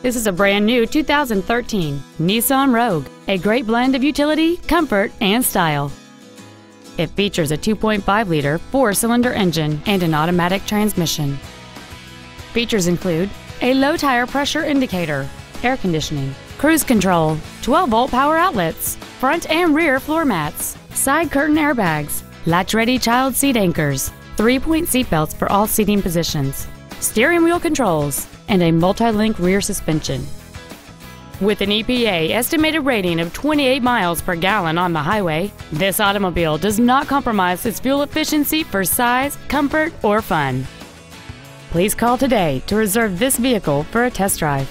This is a brand new 2013 Nissan Rogue, a great blend of utility, comfort, and style. It features a 2.5-liter four-cylinder engine and an automatic transmission. Features include a low tire pressure indicator, air conditioning, cruise control, 12-volt power outlets, front and rear floor mats, side curtain airbags, latch-ready child seat anchors, three-point seat belts for all seating positions, steering wheel controls, and a multi-link rear suspension. With an EPA estimated rating of 28 miles per gallon on the highway, this automobile does not compromise its fuel efficiency for size, comfort, or fun. Please call today to reserve this vehicle for a test drive.